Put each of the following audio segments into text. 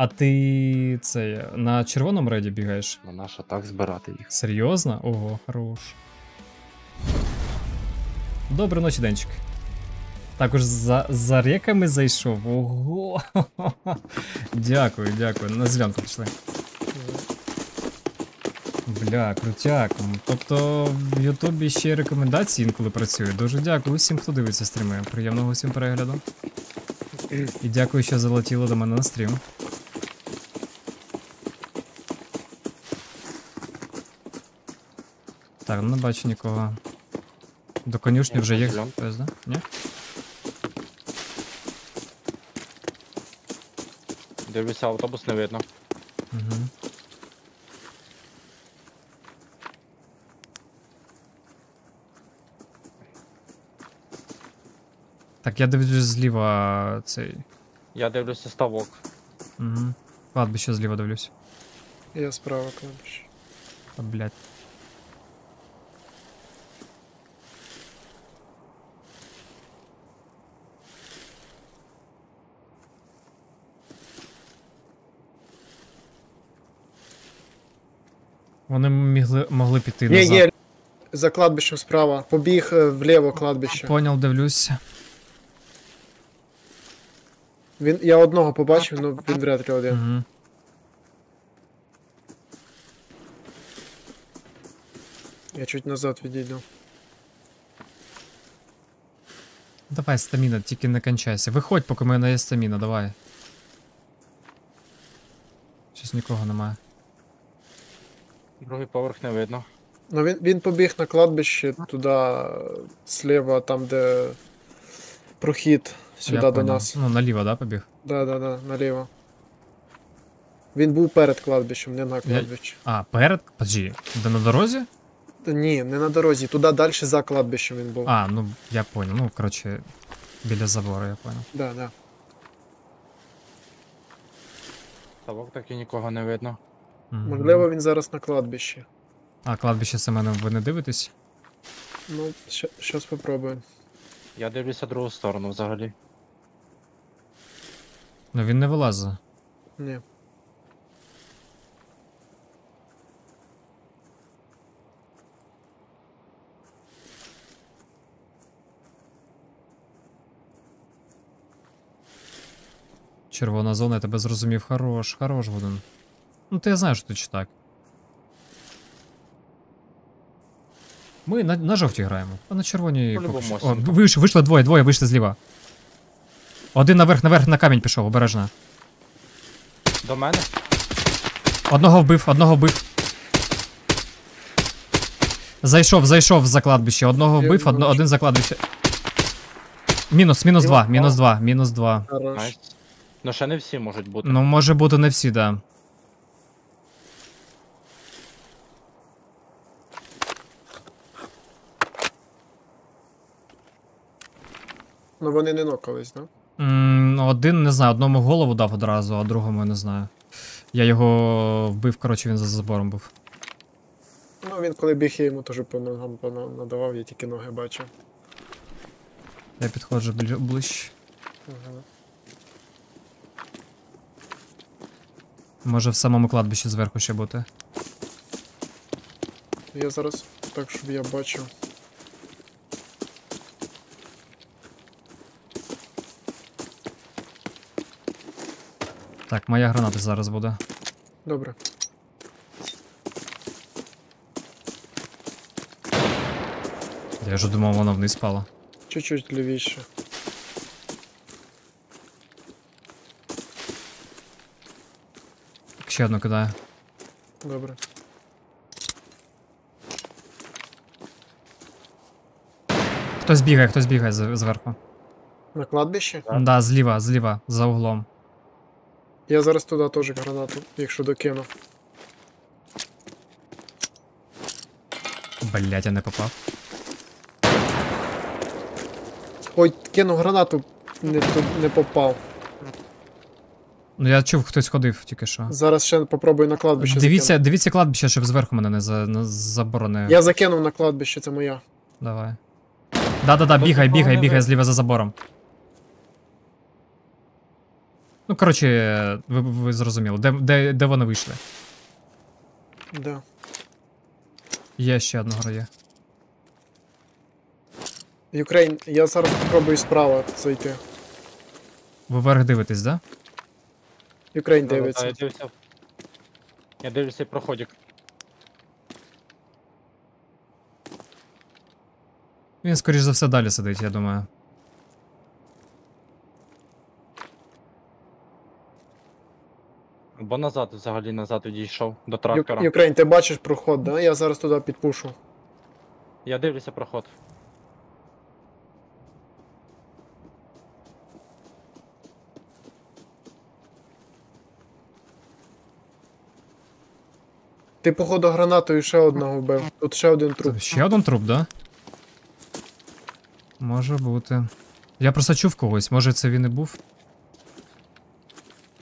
А ти це на червоному реді бігаєш? Ну нащо так збирати їх? Серйозно? Ого, хорош. Доброї ночі, Денчик. Також за, за реками зайшов. Ого. Дякую, дякую. На зеленку пішли. Бля, крутяк. Тобто в Ютубі ще й рекомендації інколи працюють. Дуже дякую всім, хто дивиться стріми. Приємного всім перегляду. І дякую, що залетіло до мене на стрім. Так, ну не бачу нікого. До конюшні Ні, вже є хтось, да? Ні? Дивлюся, автобус не видно. Угу. Так, я дивлюсь зліва цей. Я дивлюся ставок. Угу. Кладбище зліва дивлюсь. Я справа кладбище. А, блядь. Вони могли, могли піти Ні, назад. є за кладбищем справа. Побіг е, вліво кладбище. Понял, дивлюсь. Він, я одного побачив, але він вряд ли один. Угу. Я чуть назад відійду. Давай, стаміна, тільки не кончайся. Виходь, поки в мене є стаміна, давай. Щось нікого немає. Другий поверх не видно. Ну він, він побіг на кладбище туди, слева, там, де прохід сюди Я до понял. нас. Ну, наліво, да, побіг? Да, да, да, наліво. Він був перед кладбищем, не на кладбищі. А, перед. Подожди, де на дорозі? Та Ні, не на дорозі, туди далі за кладбищем він був. А, ну я понял. Ну, короче, біля забору, я понял. Да, да. Ставок так і нікого не видно. Можливо, він зараз на кладбищі. А, кладбище саме ви не дивитесь? Ну, щас попробуємо. Я дивлюся другу сторону взагалі. Ну він не вилазить. Ні. Червона зона, я тебе зрозумів. Хорош, хорош Гуден. Ну ти я знаю, що ти чи так. Ми на, на жовтій граємо, а на червоній. О, вийш, вийшло двоє, двоє вийшли зліва. Один наверх, наверх на камінь пішов, обережно. До мене? Одного вбив, одного вбив. Зайшов, зайшов за кладбище. Одного Я вбив, одно, один за кладбище. Мінус, мінус два, мінус два, мінус два. Ну ще не всі можуть бути. Ну, може бути не всі, да. Ну вони не нокались, да? М, Один, не знаю, одному голову дав одразу, а другому не знаю. Я його вбив, коротше, він за забором був. Ну він коли біг, я йому теж по ногам надавав, я тільки ноги бачив. Я підходжу ближче. Ага. Може в самому кладбищі зверху ще бути. Я зараз так, щоб я бачив. Так, моя граната зараз буде. Добре. Я вже думав, воно вниз спало. Чуть-чуть лівіше. Ще одну кидаю. Добре. Хтось бігає, хтось бігає зверху. На кладбище? Так. Да, зліва, зліва, за углом. Я зараз туди теж гранату, якщо докину. Блять, я не попав. Ой, кину гранату, не, ту- не попав. Ну я чув, хтось ходив тільки що. Зараз ще попробую на кладбище Дивіться, дивіться кладбище, щоб зверху мене не, за, не заборонив. Я закинув на кладбище, це моя. Давай. Да-да-да, бігай, бігай, бігай зліва за забором. Ну, коротше, ви, ви зрозуміли, де, де, де вони вийшли. Да. Є ще одного є. Юкрейн, я зараз спробую справа зайти. Ви вверх дивитесь, да? Юкрейн Да-да-да, дивиться. Я дивлюся. Я дивлюся проходик. Він, скоріш за все, далі сидить, я думаю. Бо назад взагалі назад відійшов до Ю- трактора. Юкрейн, ти бачиш проход, да? Я зараз туди підпушу. Я дивлюся проход. Ти, походу, гранатою ще одного вбив. Тут ще один труп. Це ще один труп, да? Може бути. Я просто чув когось, може це він і був.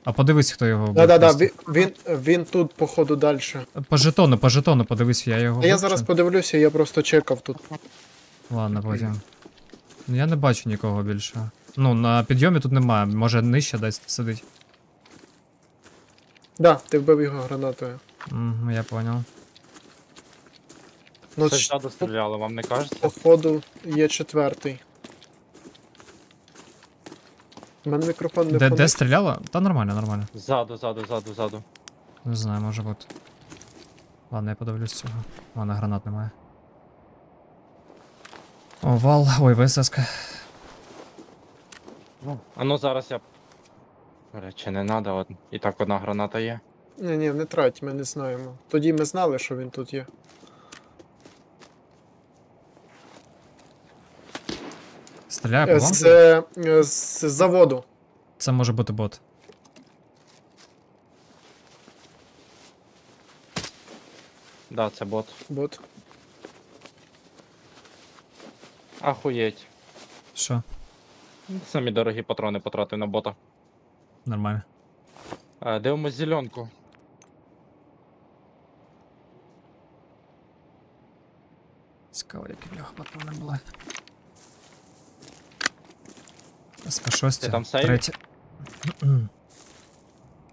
А подивись, хто його вбив. Да-да-да, просто. він, він, він тут, походу, далі. По жетону, по жетону, подивись, я його. А я зараз подивлюся, я просто чекав тут. Ладно, потім. Ну, Я не бачу нікого більше. Ну, на підйомі тут немає, може нижче десь сидить. Да, ти вбив його гранатою. Угу, я понял. Ну, Це ж, ззаду стріляли, вам не кажеться? походу, є четвертий. У мене мікрофон не Де, де стріляла? Та нормально, нормально. Ззаду, ззаду, ззаду, ззаду. Не знаю, може бути. Ладно, я подивлюсь цього. У мене гранат немає. О, вал. Ой, ВСС. А ну зараз я. Речі, не треба, от. і так одна граната є. Ні, ні, не трать, ми не знаємо. Тоді ми знали, що він тут є. Стріляє по вам? З, е, з заводу. Це може бути бот. Да, це бот. Бот. Ахуєть. Що? Самі дорогі патрони потратив на бота. Нормально. Е, дивимось зеленку. Цікаво, які в нього патрони були. СК-6. Ти там сейві? Третє.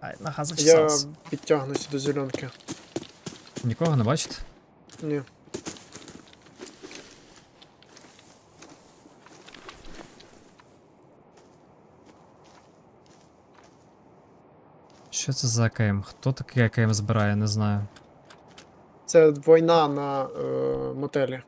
Ай, нога Я зачесалась. підтягнуся до зеленки. Нікого не бачите? Ні. Що це за АКМ? Хто такий АКМ збирає, не знаю. Це війна на е, мотелі.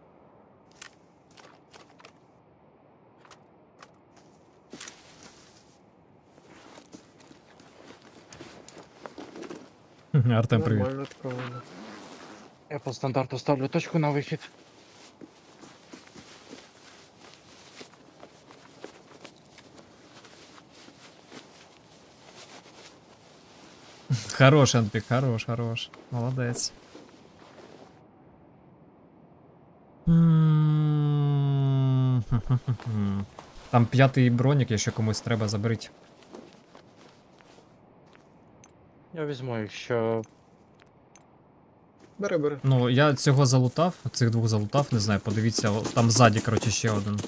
Артем, привіт. Нормально. Я по стандарту ставлю точку на вихід. Хорош, Анпік, хорош, хорош. Молодець. М, хм-хм-хм. Там п'ятий бронік, якщо комусь треба, заберіть. Я візьму, якщо. Бери, бери. Ну, я цього залутав, цих двох залутав, не знаю, подивіться, о, там ззаді, коротше, ще один.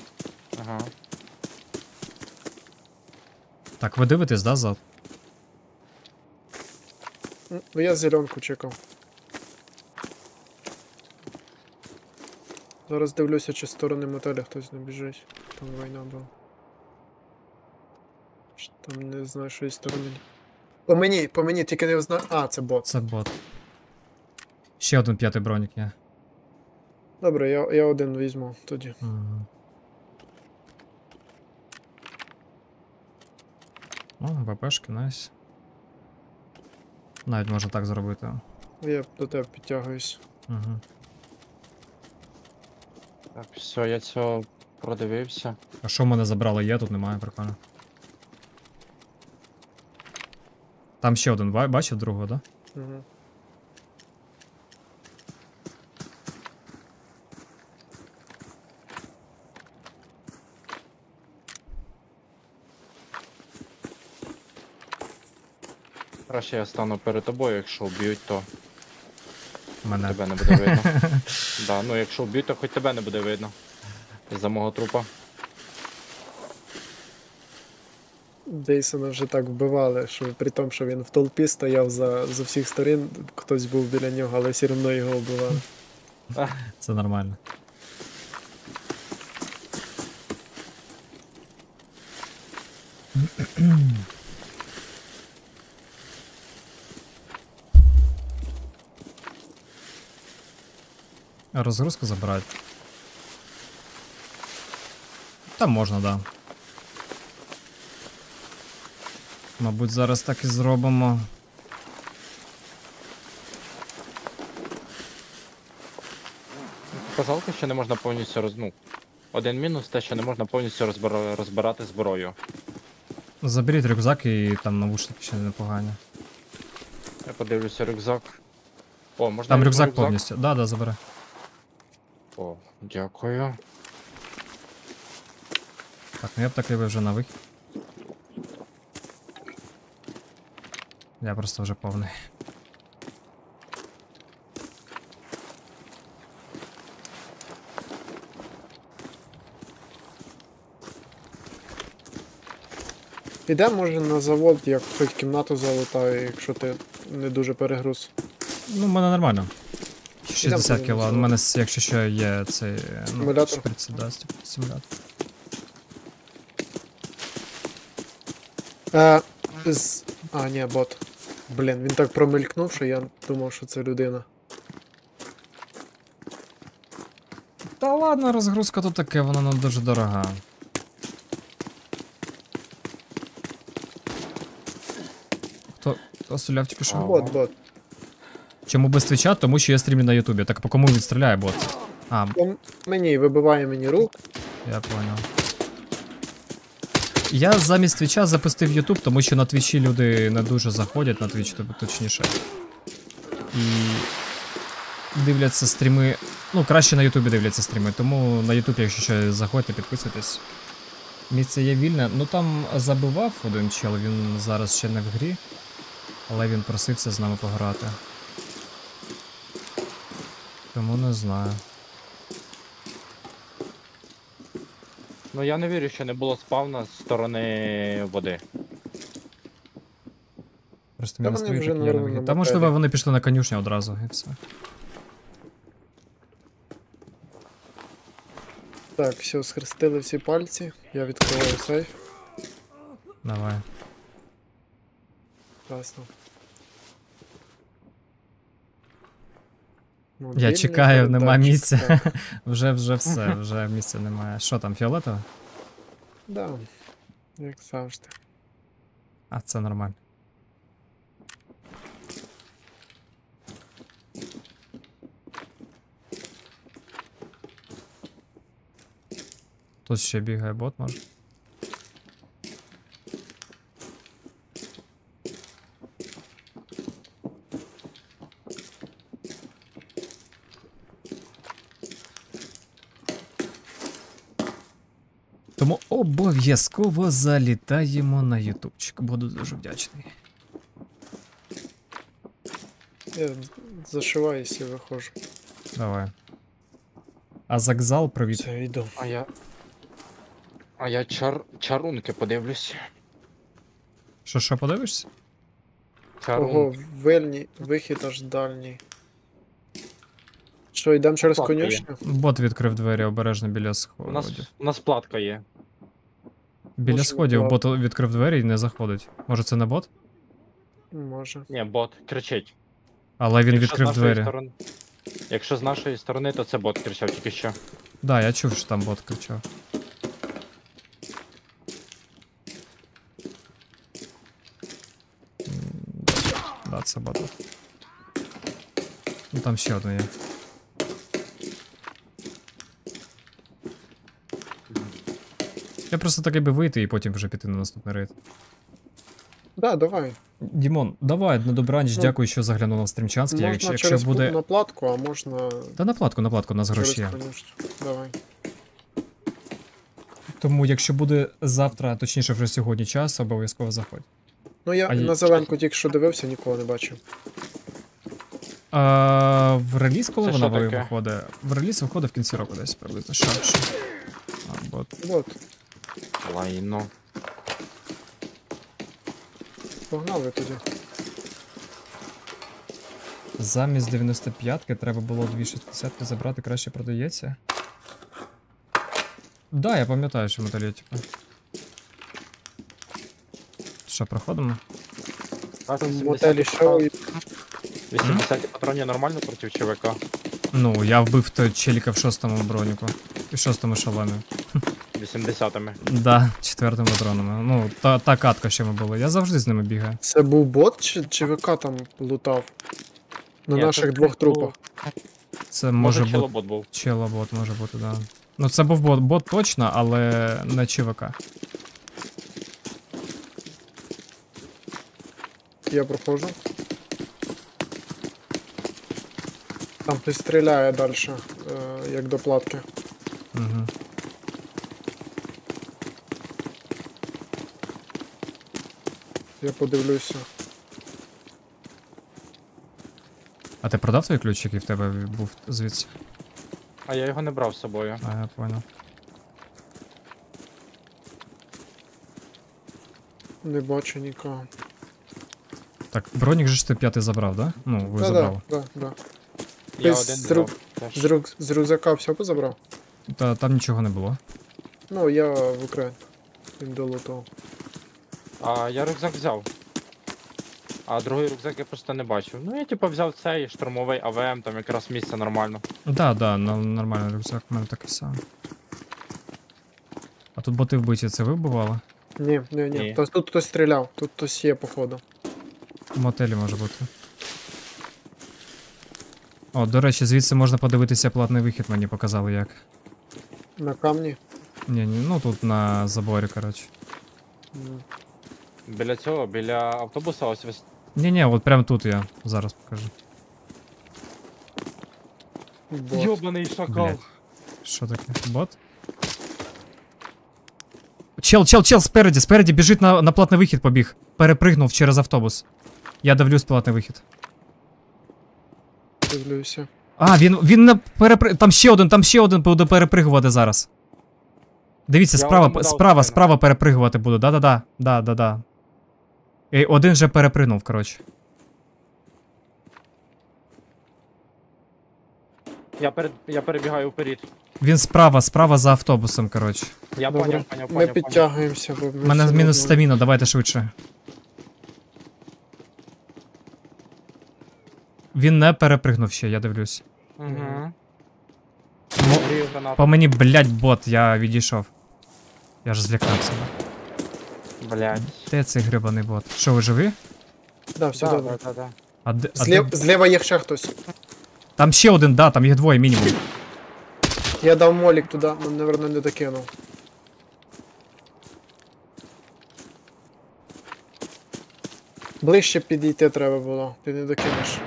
Ага. Так, ви дивитесь, да, зад? М, Ну я зеленку чекав. Зараз дивлюся, чи з сторони мотеля хтось не біжить. Там війна була. Чи Там не знаю, що із сторони. По мені, по мені, тільки не знаю. А, це бот. Це бот. Ще один п'ятий бронік є. Добре, я, я один візьму тоді. Мгм. О, БПшки, найс. Навіть можна так зробити. Я до тебе підтягуюсь. Угу. Так, все, я цього продивився. А що в мене забрали? Є, тут немає, прикольно. Там ще один, бачив другого, да? Угу. Краще я стану перед тобою, якщо вб'ють, то Мене. тебе не буде видно. да, ну якщо вб'ють, то хоч тебе не буде видно. За мого трупа. Джейсона вже так вбивали, що при тому, що він в толпі стояв за, з усіх сторін, хтось був біля нього, але все одно його вбивали. Це нормально. Розгрузку забирати. Та можна, да. Мабуть, зараз так і зробимо. Казалка, що не можна повністю роз... ну, Один мінус те, що не можна повністю розбира... розбирати зброю. Заберіть рюкзак і там навушники ще непогані. Я подивлюся рюкзак. О, можна Там візьму рюкзак повністю. Да, да, забери. О, дякую. Так, ну я б так і вже на вихід. Я просто вже повний. Іде, може, на завод, як хоч кімнату залутаю, якщо ти не дуже перегруз. Ну, в мене нормально. 60 подивимося. кіло. У мене, якщо що, є цей ну, шприц, да, симулятор. Е, з... А, ні, бот. Блін, він так промелькнув, що я думав, що це людина. Та ладно, розгрузка тут таке, вона не дуже дорога. Хто, хто стріляв тільки що? Бот, бот. Чому без твіча? Тому що я стрімлю на Ютубі. Так по кому він стріляє бот? А, мені вибиває мені рук. Я понял. Я замість твіча запустив Ютуб, тому що на твічі люди не дуже заходять на твіч, тобто точніше. І дивляться стріми. Ну, краще на Ютубі дивляться стріми, тому на Ютуб, якщо що, заходьте, підписуйтесь. Місце є вільне. Ну там забивав один чел, він зараз ще не в грі, але він просився з нами пограти. Тому не знаю. Ну я не вірю, що не було спавна з сторони води. Просто Та мінус вони вже, я не наверно, вигід- на Та можливо мотелі. вони пішли на конюшню одразу і все. Так, все, схрестили всі пальці. Я відкриваю сейф. Давай. Класно. Я чекаю, нема місця. Вже вже все, вже місця немає. Що там, фіолетове? Да, як завжди. А, це нормально. Тут ще бігає бот, може. Тому обов'язково залітаємо на ютубчик. Буду дуже вдячний. Я зашиваюся і виходжу. Давай. А Закзал, привіт. Все, йду. А я. А я чар... чарунки подивлюсь. Що, що подивишся? Ого, вильні, вихід аж дальній. Що, йдемо через конюшню? Бот відкрив двері обережно біля У нас, сходів. у нас платка є. Біля сходів бот. відкрив двері і не заходить. Може це не бот? Може. Ні, бот кричить. Але він Якщо з відкрив нашої двері. Сторони... Якщо з нашої сторони, то це бот кричав тільки що. Да, я чув, що там бот кричав. М, Да, це бот. Ну там ще один є. Я просто таки би вийти і потім вже піти на наступний рейд. Да, давай. Дімон, давай на добраніч, Ну, дякую, що заглянув на стрімчанський. Можна Якщо, якщо через буде. на платку, а можна Та на платку, на платку, у нас гроші є. Давай. Тому якщо буде завтра, точніше вже сьогодні час, обов'язково заходь. Ну я А є- на зеленку тільки що дивився, нікого не бачив. А, в реліз, коли Це вона виходить? В реліз виходить в кінці року десь приблизно. Що? що? А, бот. Вот. Лайно. Погнали тоді. Замість 95-ки треба було 260-ки забрати, краще продається. Да, я пам'ятаю, що металітика. Що, проходимо? Так, в 80 мотелі шоу і 80 патронів нормально проти ЧВК? Ну, я вбив той челіка в шостому броніку. І в шостому шаломі. 80-ми. Да, четвертими патронами. Ну, та, та катка ще ми були. Я завжди з ними бігаю. Це був бот чи, чи ВК там лутав? На Ні, наших це двох був- трупах. Це Може, може бути. челобот був. Челобот може бути, да. Ну це був бот, бот точно, але не ЧВК. Я проходжу. Там хтось стріляє далі, е, як до платки. Угу. Я подивлюся. А ти продав той ключ, який в тебе був звідси? А я його не брав з собою. А, я понял. Не бачу нікого. Так, бронік же ж ти п'ятий забрав, да? Ну, ви Да, забрали. да, да, да. Я Ти один з рук- брав. З, рук, з рюкзака все позабрав? Та там нічого не було. Ну, я в Україні. Він долутав. А я рюкзак взяв. А другий рюкзак я просто не бачив. Ну я типу взяв цей штурмовий АВМ, там якраз місце нормально. Да, да, на, нормальний рюкзак, в мене такий самий. А тут боти вбиті, це ви вбивали? Ні, ні, ні. Ні. Та Тут хтось стріляв, тут хтось є, походу. В мотелі може бути. О, до речі, звідси можна подивитися платний вихід, мені показали як. На камні. Ні, ні, ну тут на заборі, коротше. М, Біля цього, біля автобуса ось вис... Ні, ні, от прямо тут я зараз покажу. Бот. Йобаний шакал. Блядь. Що таке? Бот? Чел, чел, чел, спереді, спереді біжить на, на платний вихід побіг. Перепригнув через автобус. Я дивлюсь платний вихід. Дивлюся. А, він, він не перепри... Там ще один, там ще один буде перепригувати зараз. Дивіться, Я справа, дав справа, справа перепригувати буде. Да-да-да. Да-да-да. І один же перепригнув, коротше. Я, перед... я перебігаю вперед. Він справа, справа за автобусом, коротше. Я Добре. поняв, поняв, Ми поняв, підтягуємося, бо У мене мінус стаміна, давайте швидше. Він не перепригнув ще, я дивлюсь. Угу. По мені, блядь, бот, я відійшов. Я ж злякався. Блядь. Де цей грибаний бот? Що, ви живі? Да, все Да, добре. да, да, да. А де, а Злів, де- Зліва є ще хтось. Там ще один, да, там їх двоє мінімум. Я дав молік туди, але, наверное, не докинув. Ближче підійти треба було, ти не докинеш.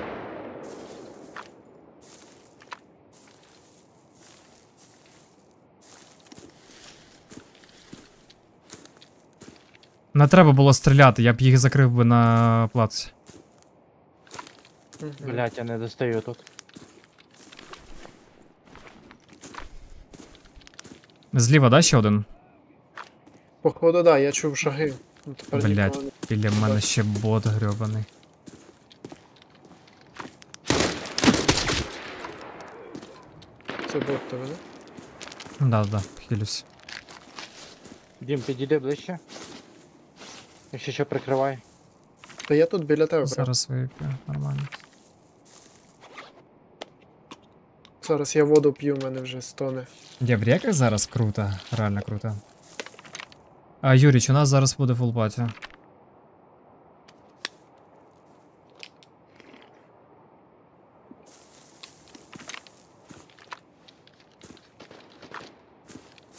Не треба було стріляти, я б їх закрив би на плаці. Мгм. Блядь, я не достаю тут. Зліва, да, ще один? Походу, да, я чув шаги. Ну, тепер Блядь. нікого не- Біля мене ще бот грьобаний. Це бот тебе, да? Да, да, хилюсь. Дім, підійди ближче. Якщо що прикривай. Та я тут біля тебе, прям. Зараз вип'ю, нормально. Зараз я воду п'ю, в мене вже стоне. Я в реках зараз круто, реально круто. А, Юріч, у нас зараз буде фулпаті.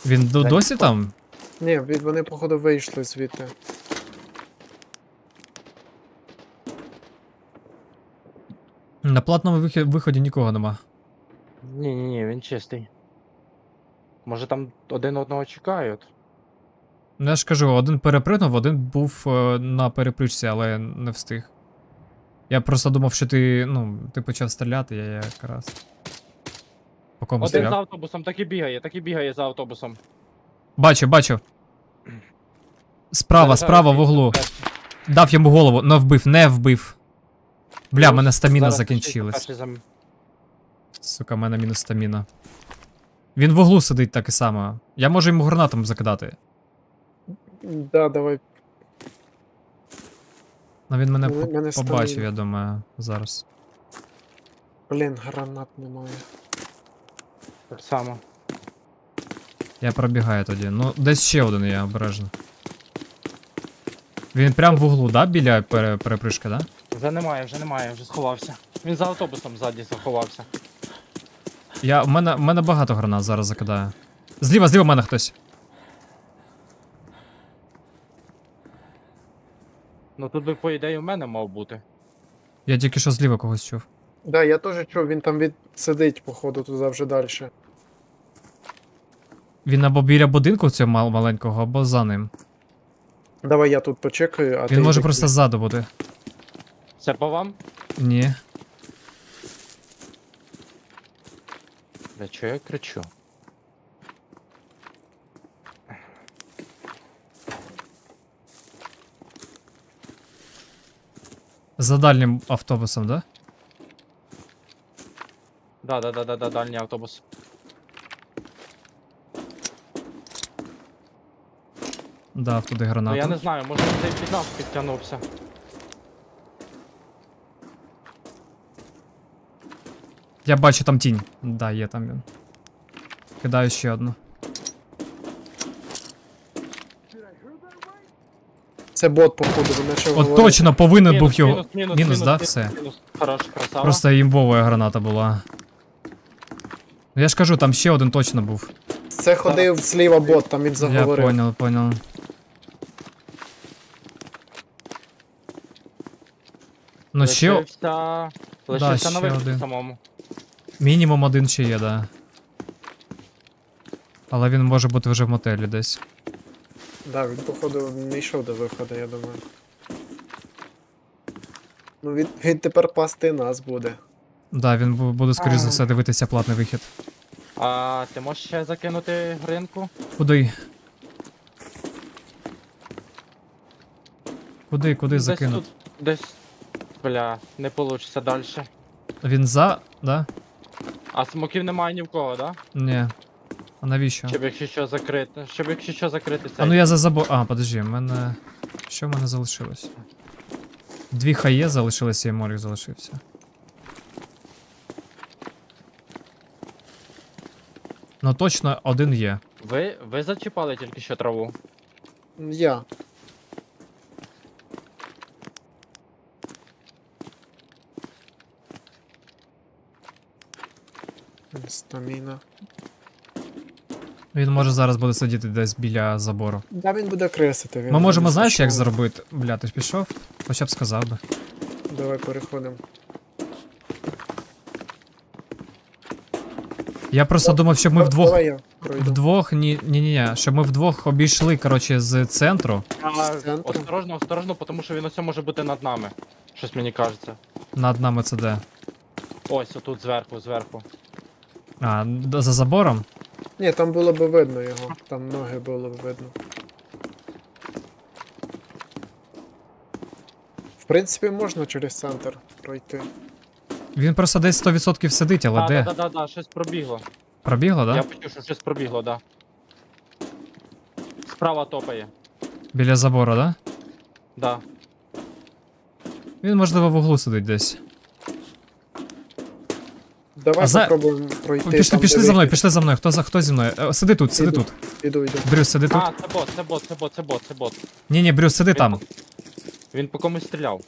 Він до- Та досі там? Ні, від- вони, походу, вийшли звідти. На платному виході нікого нема. Ні, ні, ні, він чистий. Може там один одного чекають? Ну, я ж кажу, один перепригнув, один був е, на перепричці, але не встиг. Я просто думав, що ти, ну, ти почав стріляти, я якраз. По кому Один стріляв? за автобусом так і бігає, так і бігає за автобусом. Бачу, бачу. Справа, Зараз, справа зараз в углу. Дав йому голову, но вбив, не вбив. Бля, мене стаміна Зараз закінчилась. перший зам- Сука, в мене мінус стаміна. Він в углу сидить так і само. Я можу йому гранатом закидати. Да, давай. Ну він мене по- мене побачив, стаміна. я думаю, зараз. Блін, гранат немає. Так само. Я пробігаю тоді. Ну, десь ще один є обережно. Він прям в углу, да? Біля пере- перепришки, да? Вже немає, вже немає, вже сховався. Він за автобусом ззаді заховався. Я, в, мене, в мене багато гранат зараз закидаю. Зліва, зліва в мене хтось. Ну тут би, по ідеї, в мене мав бути. Я тільки що зліва когось чув. Да, я теж чув, він там від... сидить, походу, туди вже далі. Він або біля будинку цього мал- маленького, або за ним. Давай я тут почекаю, а ти. Він може йди просто ззаду бути. Це по вам? Ні. Бля, чого я кричу? За дальнім автобусом, да? Да, да, да, да, да, дальній автобус. Дав туди Ну гранату. я не знаю, може цей під нас підтягнувся. Я бачу там тінь. Да, є там він. Кидаю ще одну. Це бот, походу, він почав От говорити. точно повинен Мінус, був його. мінус, мінус, мінус, мінус, да, мінус, все. мінус. Хорош, красава. Просто імбова граната була. Ну я ж кажу, там ще один точно був. Це ходив зліва бот, там він Я заговорив. понял, понял. Ну ще Лишився... Лишився ще на випуску один. самому. мінімум один ще є, да. Але він може бути вже в мотелі десь. Да, він, походу, не йшов до виходу, я думаю. Ну, він, він тепер пасти нас буде. Да, він бу- буде, скоріш за все, дивитися платний вихід. А ти можеш ще закинути гринку? Куди? Куди, куди Десь закинуть? тут, Десь. Бля, не получиться далі. Він за, да? А смоків немає ні в кого, да? Ні. А навіщо? Щоб якщо що закрити. Щоб якщо що закрити А ну я за забор. А, подожди, в мене. Що в мене залишилось? Дві хає залишилося і морік залишився. Ну точно один є. Ви, ви зачіпали тільки що траву. Я. Стаміна. Він може зараз буде сидіти десь біля забору. Да, він буде кресити. Він Ми можемо, знаєш, як зробити? Бля, ти пішов? Хоча б сказав би. Давай переходимо. Я просто думав, щоб ми вдвох. Давай я пройду. Вдвох, ні, ні, ні, ні, щоб ми вдвох обійшли, коротше, з центру. А, центру. осторожно, осторожно, тому що він ось може бути над нами. Щось мені кажеться. Над нами це де? Ось, отут зверху, зверху. А, д- за забором? Ні, там було б видно його. Там ноги було б видно. В принципі, можна через центр пройти. Він просто десь 100% сидить, але А, де? да, да, да, да, щось пробігло. Пробігло, да? Я почув, що щось пробігло, да. Справа топає. Біля забору, да? Да. Він, можливо, в углу сидить десь. Давай за- попробуємо пройти. Пішли, там, пішли де за мною, вихід. пішли за мною. Хто за хто зі мною? Е, Сиди тут, сиди Іду. тут. Іду, іду. Брюс, сиди тут. А, це бот, це бот, це бот, це бот, це бот. Ні, ні, Брюс, сиди Він там. по- Він по комусь стріляв.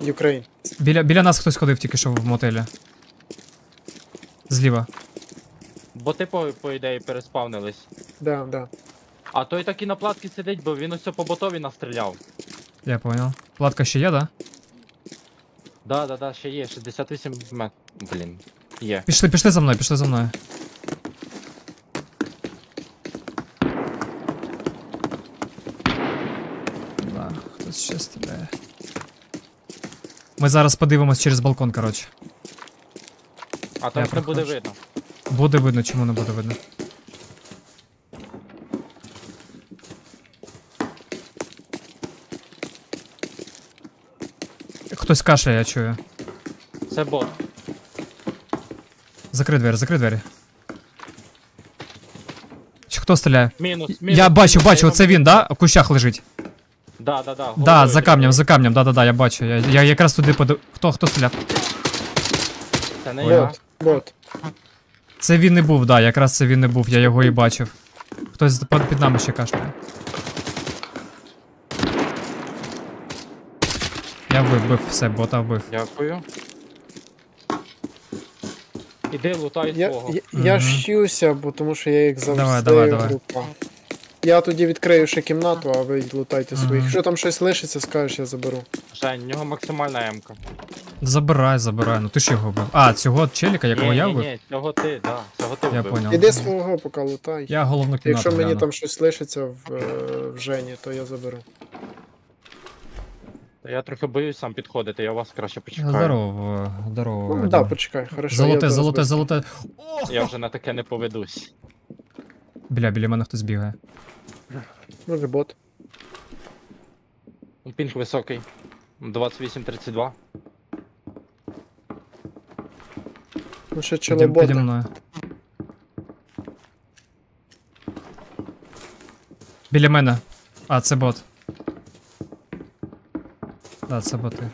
Юкрейн. Біля, біля нас хтось ходив тільки що в мотелі. Зліва. Боти, по, по ідеї, переспавнились. Да, да. А той так і на платці сидить, бо він ось по ботові настріляв. Я понял. Платка ще є, да? Да, да, да, ще є, 68 мет. Блін. Є. Пішли, пішли за мною, пішли за мною. Да, хтось ще стріляє. Ми зараз подивимось через балкон, коротше. А там не буде видно. Буде видно, чому не буде видно. Хтось кашляє, я чую. Це бот. Закрий двері, закрий двері. Чи хто стріляє? Мінус, мінус. Я бачу, бачу, оце він, да? У кущах лежить. Да, да, да. Да, за камнем, за камнем, да, да, да, я бачу. Я, я якраз туди подив. Хто, хто стріляв? Це не я. Бот, бот. Це він не був, да, якраз це він не був, я його і бачив. Хтось під під нами ще кашляє. Я вбив, все, бота вбив. Дякую. Іди лутай Я, свого. я, я Мгм. щуся, бо тому що я їх завжди Давай, давай, давай. група. Я тоді відкрию ще кімнату, а ви лутайте своїх. Якщо там щось лишиться, скажеш, я заберу. Жень, в нього максимальна емка. Забирай, забирай. Ну ти ж його вбив. А, цього челіка, якого ні, я ні, вбив? ні, цього ти, да, цього ти Я вбив. поняв. Іди свого, поки лутай. Я головну кімнату Якщо мені гляну. там щось лишиться в, е, в Жені, то я заберу. Та Я трохи боюсь сам підходити, я вас краще почекаю. Здорово, здорово. Ну, Вадим. да, почекай, хорошо. я Золоте, зараз золоте, без- золоте. О! Я вже на таке не поведусь. Бля, біля мене хтось бігає. Може бот. Пінг високий. 28-32. Ну ще піді челобота. мною. Біля мене. А, це бот. Да, це боти.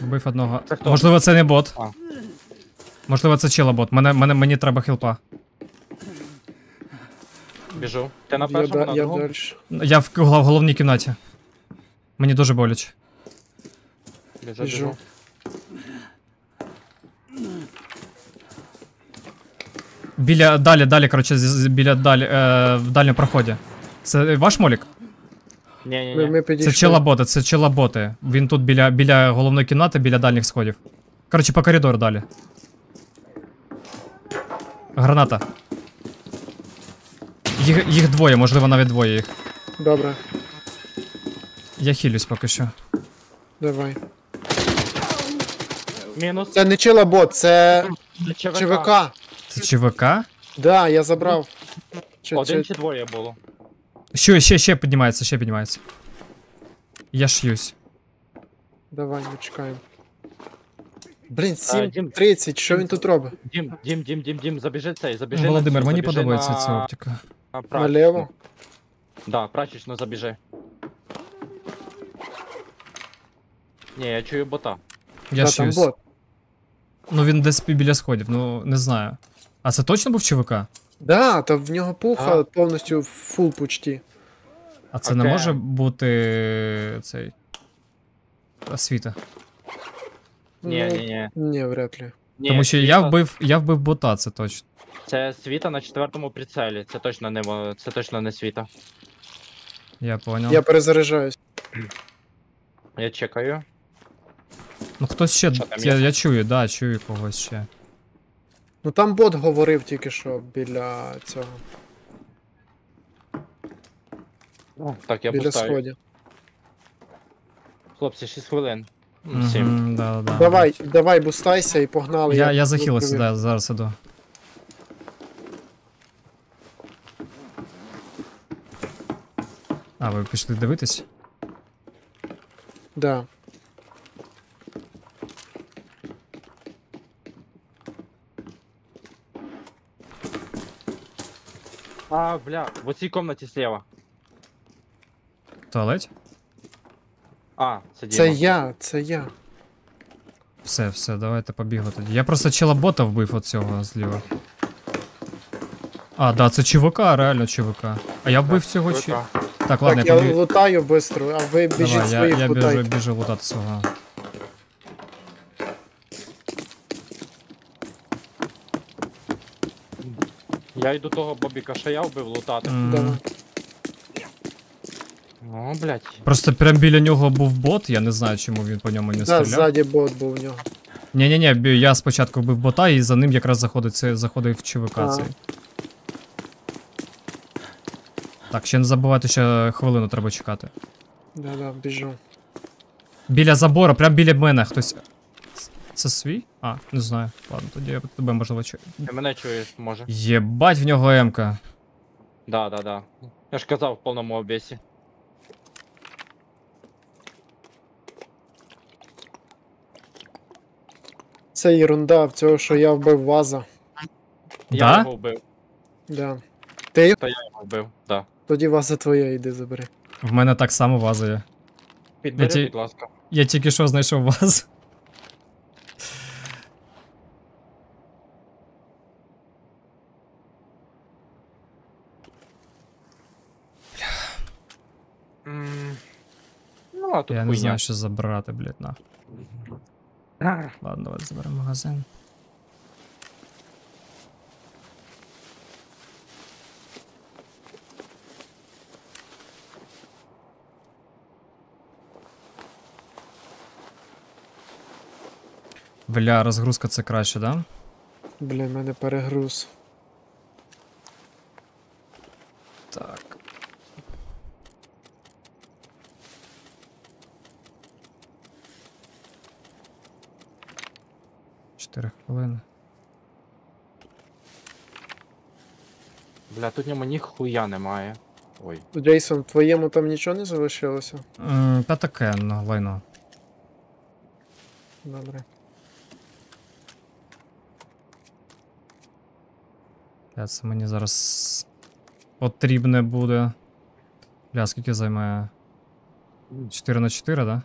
Вбив одного. Це хто? Можливо, це не бот. А. Можливо, це челобот. Мене, мене, мені треба хілпа. Біжу. Ти на Я, першому, да, на я другому? далі. Я в, гол- в головній кімнаті. Мені дуже боляче. Біжу, Біжу. біжу. Біля далі, далі, коротше, з- з- біля далі, е, в дальньому проході. Це ваш молік? Ні, ні, Ми, ні. ми Це підійшли. челоботи, це челоботи. Він тут біля, біля головної кімнати, біля дальніх сходів. Коротше, по коридору далі. Граната. Їх, їх двоє, можливо, навіть двоє їх. Добре, Я хилюсь поки що. давай. Мінус. Це не челобот, це ЧВК. ЧВК. Це ЧВК? Да, я забрав. Чи, Один чи... чи двоє було. Що, ще, ще піднімається, ще піднімається. Я ш'юсь. Давай, ми чекаємо. Блін, А, Дім. 7.30, що він тут робить? Дім, дім, дім, дім, дім, забіжи цей, забіжи на Володимир, цю, мені забіжи подобається на... ця оптика. на прачечну. Наліво? Да, прачечну забіжи. Ні, я чую бота. Я там ш'юсь. бот. Ну він десь біля сходів, ну не знаю. А це точно був ЧВК? Да, та в нього пуха А. повністю фул почти. А це не Окей. може бути цей. Освіта. Ні, Ну, ні, ні. Ні, вряд ли. Ні, Тому що я світа- вбив, я вбив бота, це точно. Це світа на четвертому прицелі. Це точно не во- це точно не світа. Я понял. Я перезаряджаюсь. Я чекаю. Ну хтось ще. Що там Я, є? я чую, да, чую когось ще. Ну там бот говорив тільки що біля цього. Так, я біля пускаю. сходів. Хлопці, 6 хвилин. Сім. Мгм, да, да. Давай, давай, бустайся і погнали. Я, я захилився, да, зараз іду. А, ви пішли дивитись? Да. А, бля, в оцій комнаті слева. В туалеті? А, це Діма. Це я, це я. Все, все, давайте побігли тоді. Я просто челобота вбив от цього зліва. А, да, це ЧВК, реально ЧВК. А я вбив цього чи. Так, ладно, так, я я побіг. лутаю швидко, а ви біжіть Давай, я, своїх я біжу, лутайте. біжу лутати свого. Я йду того Бобіка, що я вбив лутати. М, О, блядь. Просто прям біля нього був бот, я не знаю, чому він по ньому не Да, стріляв. ззаді бот був в нього. Ні-ні-ні, я спочатку вбив бота, і за ним якраз заходить це, заходив ЧВК А. цей. Так, ще не забувайте, що хвилину треба чекати. Да, да, біжу. Біля забору, прям біля мене хтось. Це свій? А, не знаю. Ладно, тоді я тебе можливо чую. Ти мене чуєш, може. Єбать в нього М-ка. Да, да, да. Я ж казав в повному обісі. Це ерунда в цього, що я вбив ваза. Я Да? його вбив. Да. Ти? То я його вбив, да. Тоді ваза твоя, іди забери. В мене так само ваза є. Підбери, ті- будь ласка. Я тільки що знайшов вазу. Тут Я не хуйня. знаю, що забрати, блядь, на. Ладно, давай заберемо магазин. Бля, розгрузка це краще, да? Бля, в мене перегруз. Так. Чотири хвилини. Бля, тут ньому ніхуя немає. Ой. Джейсон, твоєму там нічого не залишилося? М, Та таке, ну, лайно. Добре. Бля, це мені зараз потрібне буде. Бля, скільки займає? 4 на 4, да?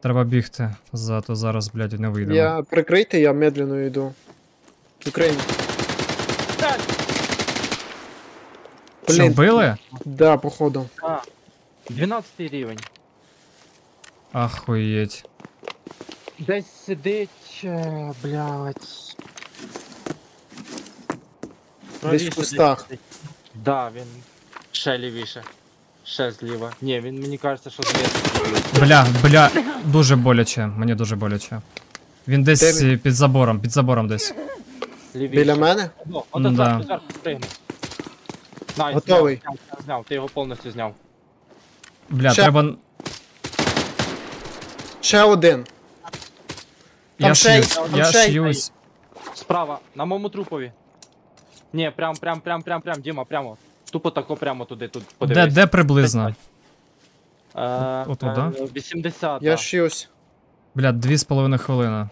Треба бігти, зато зараз, блядь, не вийдемо. Я прикрийте, я медленно йду. Україні. Що, Блін, вбили? да, походу. А, 12 рівень. Ахуєть. Десь сидить, е, блядь. Десь Правіше в кустах. сидить. Да, він ще лівіше. Ще зліва. Ні, він мені кажеться, що знизу. Бля, бля, дуже боляче, мені дуже боляче. Він десь е, під забором, під забором десь. Лівіше. Біля мене? О, от М, да. зверху, зверху. Nice, Готовий. Зняв, зняв, зняв, ти його повністю зняв. Бля, Ще- треба. Ще один. Я ще й- там я ще й- шьюсь. Справа, на моєму трупові. Ні, прям, прям, прям, прям, прям, Діма, прямо. Тупо тако прямо туди, тут Де, подивись. де приблизно? Е, От- от, е, 80. Я щось. Бля, дві з половиною хвилини.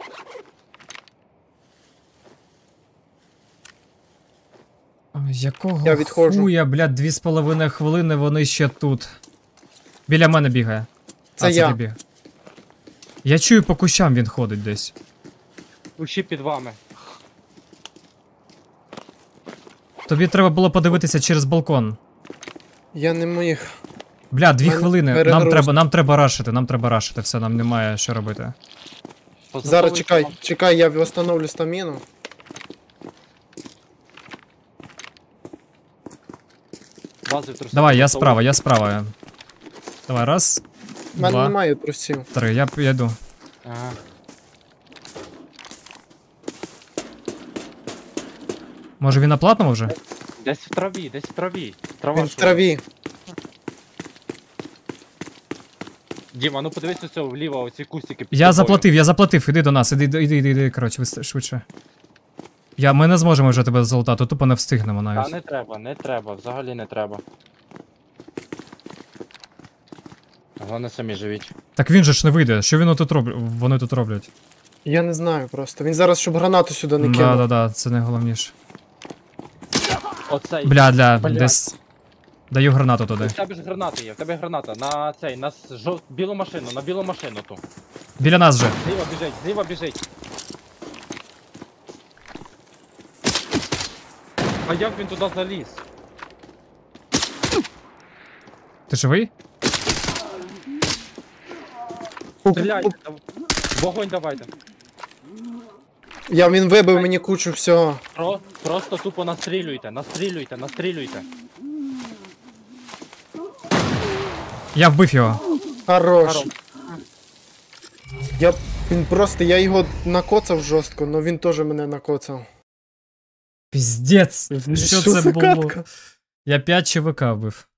Якого Я відходжу. хуя, бля, дві з половиною хвилини вони ще тут. Біля мене бігає. Це а, я. ти біг. Я чую по кущам він ходить десь. Ущі під вами. Тобі треба було подивитися через балкон. Я не міг. Бля, дві Мене хвилини. Нам перегруз. треба, нам треба рашити, нам треба рашити, все, нам немає що робити. Зараз чекай, чекай, я восстановлю стаміну. Давай, я справа, я справа. Давай, раз, У мене два, немає трусів. три, я, я йду. Ага. Може він на платному вже? Десь в траві, десь в траві. Трава Він в траві. Діма, ну подивись оце вліво, оці кустики. під Я тобою. заплатив, я заплатив, іди до нас, іди, іди, іди, іди, іди коротше, вис- швидше. Я, ми не зможемо вже тебе залутати, тупо не встигнемо Та навіть. не треба, не треба, взагалі не треба. Головне самі живіть. Так він же ж не вийде, що він тут роблять? Вони тут роблять. Я не знаю просто. Він зараз, щоб гранату сюди не кинув. Да, да, да, це найголовніше. Оцей. Бля, для, Блядь. десь. Даю гранату туди. В тебе ж гранати є, в тебе граната. На цей, на с- жов... білу машину, на білу машину ту. Біля нас же. Зліва біжить, зліва біжить. А як він туди заліз? Ти живий? Стріляйте, дав- вогонь давайте. Я, він вибив мені кучу всього. Про, просто тупо настрілюйте, настрілюйте, настрілюйте. Я вбив його. Хорош. Хорош. Я, він просто, я його накоцав жорстко, але він теж мене накоцав. Піздець. Що це за було? катка? Я 5 ЧВК вбив.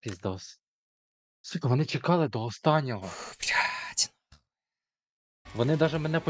Піздос. Сука, вони чекали до останнього. Блядь. Вони навіть мене